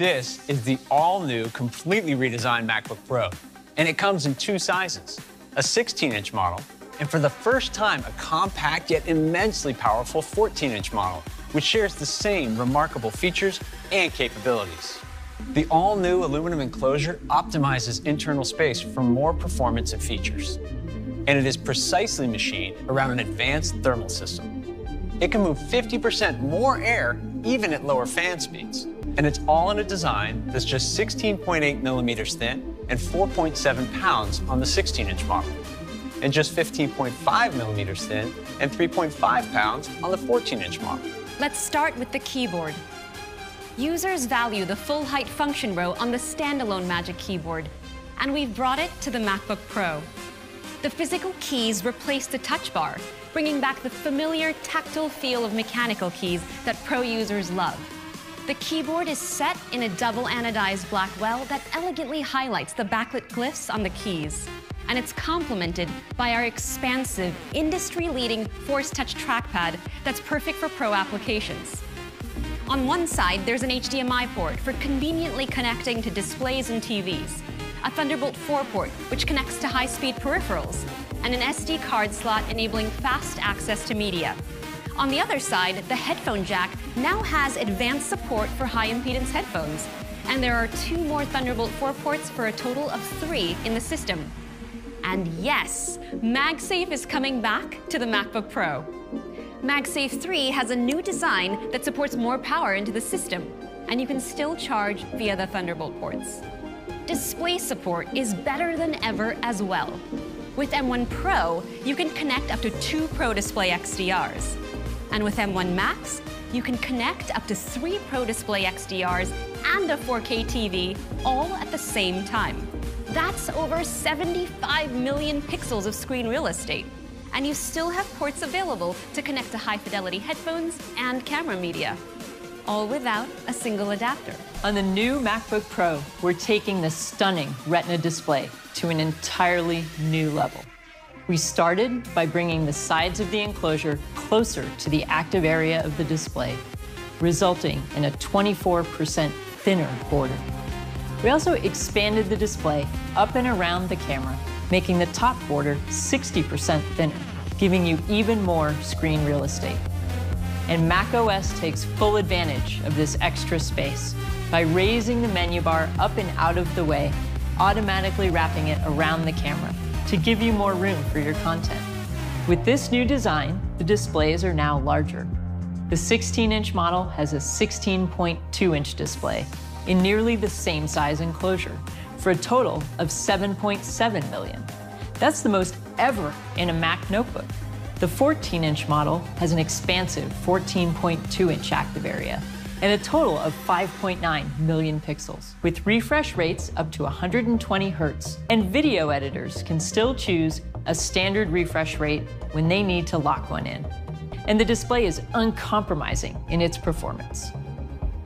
This is the all-new, completely redesigned MacBook Pro, and it comes in two sizes, a 16-inch model, and for the first time, a compact yet immensely powerful 14-inch model, which shares the same remarkable features and capabilities. The all-new aluminum enclosure optimizes internal space for more performance and features. And it is precisely machined around an advanced thermal system. It can move 50% more air even at lower fan speeds. And it's all in a design that's just 16.8 millimeters thin and 4.7 pounds on the 16-inch model, and just 15.5 millimeters thin and 3.5 pounds on the 14-inch model. Let's start with the keyboard. Users value the full height function row on the standalone Magic Keyboard, and we've brought it to the MacBook Pro. The physical keys replace the touch bar, bringing back the familiar tactile feel of mechanical keys that Pro users love. The keyboard is set in a double anodized black well that elegantly highlights the backlit glyphs on the keys. And it's complemented by our expansive, industry-leading Force Touch trackpad that's perfect for Pro applications. On one side, there's an HDMI port for conveniently connecting to displays and TVs, a Thunderbolt 4 port, which connects to high-speed peripherals, and an SD card slot enabling fast access to media. On the other side, the headphone jack now has advanced support for high-impedance headphones, and there are two more Thunderbolt 4 ports for a total of three in the system. And yes, MagSafe is coming back to the MacBook Pro. MagSafe 3 has a new design that supports more power into the system, and you can still charge via the Thunderbolt ports. Display support is better than ever as well. With M1 Pro, you can connect up to two Pro Display XDRs. And with M1 Max, you can connect up to three Pro Display XDRs and a 4K TV all at the same time. That's over 75 million pixels of screen real estate and you still have ports available to connect to high-fidelity headphones and camera media, all without a single adapter. On the new MacBook Pro, we're taking the stunning Retina display to an entirely new level. We started by bringing the sides of the enclosure closer to the active area of the display, resulting in a 24% thinner border. We also expanded the display up and around the camera making the top border 60% thinner, giving you even more screen real estate. And macOS takes full advantage of this extra space by raising the menu bar up and out of the way, automatically wrapping it around the camera to give you more room for your content. With this new design, the displays are now larger. The 16-inch model has a 16.2-inch display in nearly the same size enclosure, for a total of 7.7 million. That's the most ever in a Mac notebook. The 14-inch model has an expansive 14.2-inch active area and a total of 5.9 million pixels. With refresh rates up to 120 hertz, and video editors can still choose a standard refresh rate when they need to lock one in. And the display is uncompromising in its performance.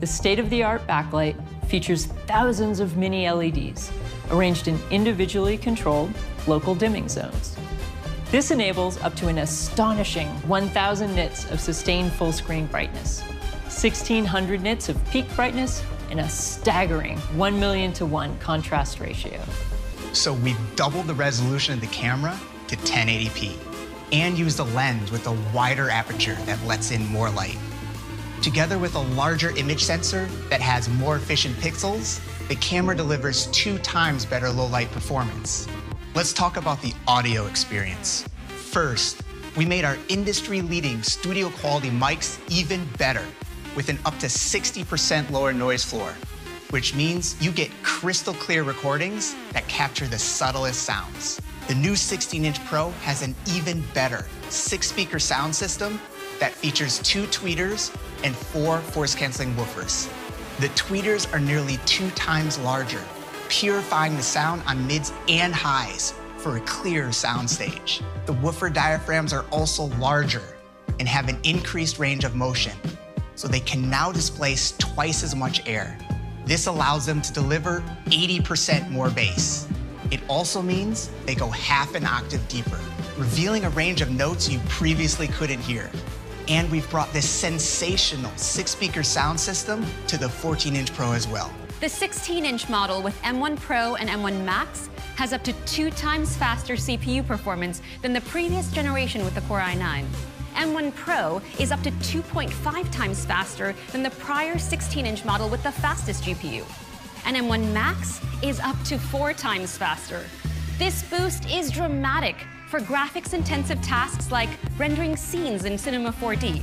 The state-of-the-art backlight features thousands of mini LEDs arranged in individually controlled local dimming zones. This enables up to an astonishing 1,000 nits of sustained full screen brightness, 1,600 nits of peak brightness, and a staggering 1 million to 1 contrast ratio. So we've doubled the resolution of the camera to 1080p and used a lens with a wider aperture that lets in more light. Together with a larger image sensor that has more efficient pixels, the camera delivers two times better low light performance. Let's talk about the audio experience. First, we made our industry-leading studio quality mics even better with an up to 60% lower noise floor, which means you get crystal clear recordings that capture the subtlest sounds. The new 16-inch Pro has an even better six-speaker sound system that features two tweeters and four force-canceling woofers. The tweeters are nearly two times larger, purifying the sound on mids and highs for a clear soundstage. The woofer diaphragms are also larger and have an increased range of motion, so they can now displace twice as much air. This allows them to deliver 80% more bass. It also means they go half an octave deeper, revealing a range of notes you previously couldn't hear. And we've brought this sensational six-speaker sound system to the 14-inch Pro as well. The 16-inch model with M1 Pro and M1 Max has up to two times faster CPU performance than the previous generation with the Core i9. M1 Pro is up to 2.5 times faster than the prior 16-inch model with the fastest GPU. And M1 Max is up to four times faster. This boost is dramatic for graphics-intensive tasks like rendering scenes in Cinema 4D.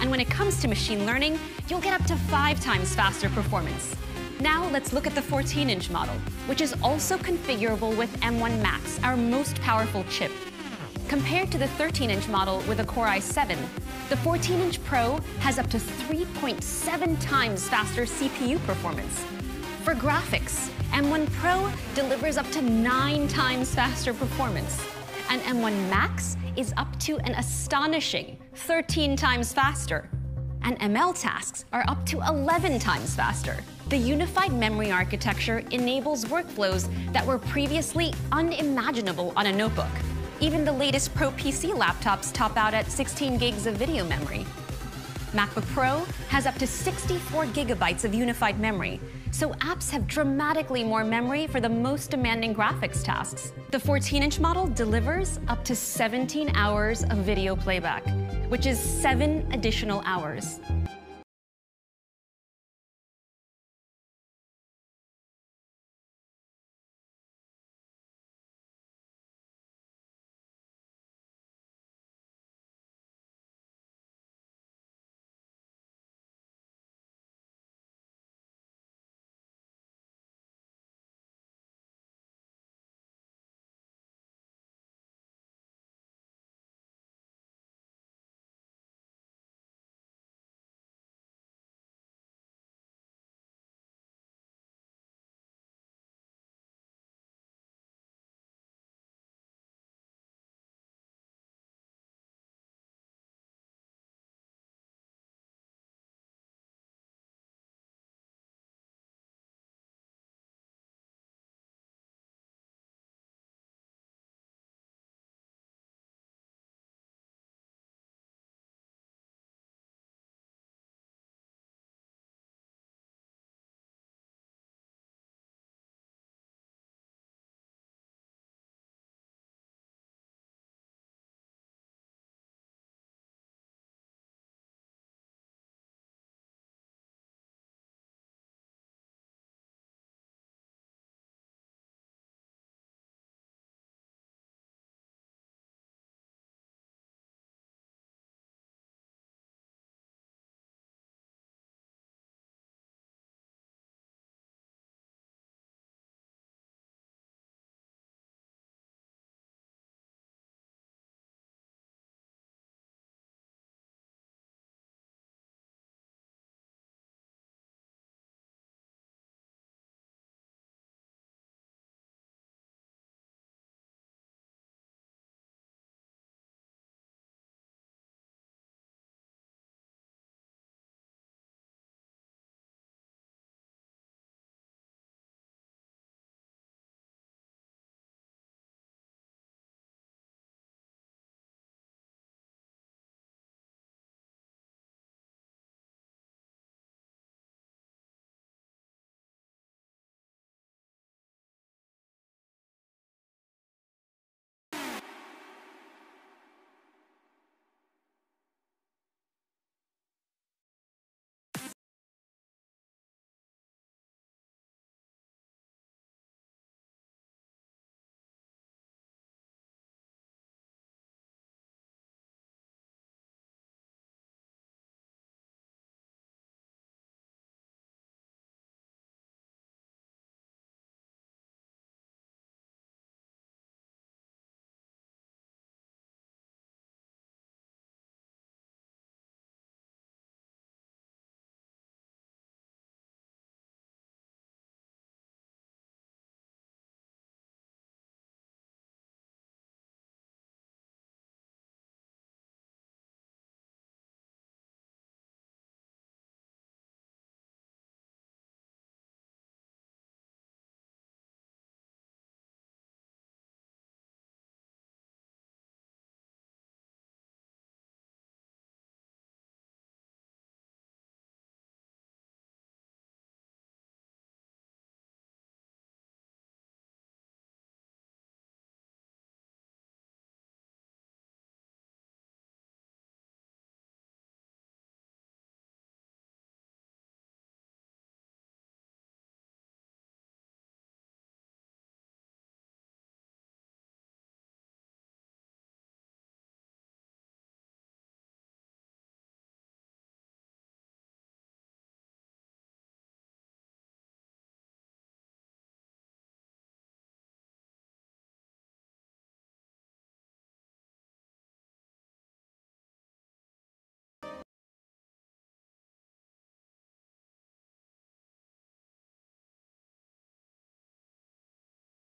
And when it comes to machine learning, you'll get up to five times faster performance. Now let's look at the 14-inch model, which is also configurable with M1 Max, our most powerful chip. Compared to the 13-inch model with a Core i7, the 14-inch Pro has up to 3.7 times faster CPU performance. For graphics, M1 Pro delivers up to nine times faster performance, and M1 Max is up to an astonishing 13 times faster. And ML tasks are up to 11 times faster. The unified memory architecture enables workflows that were previously unimaginable on a notebook. Even the latest Pro PC laptops top out at 16 gigs of video memory. MacBook Pro has up to 64 gigabytes of unified memory, so apps have dramatically more memory for the most demanding graphics tasks. The 14-inch model delivers up to 17 hours of video playback, which is seven additional hours.